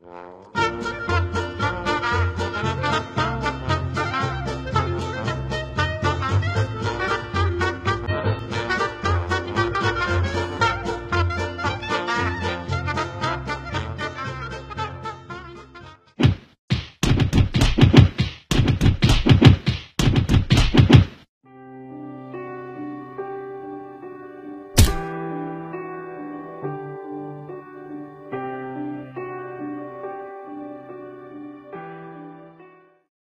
Música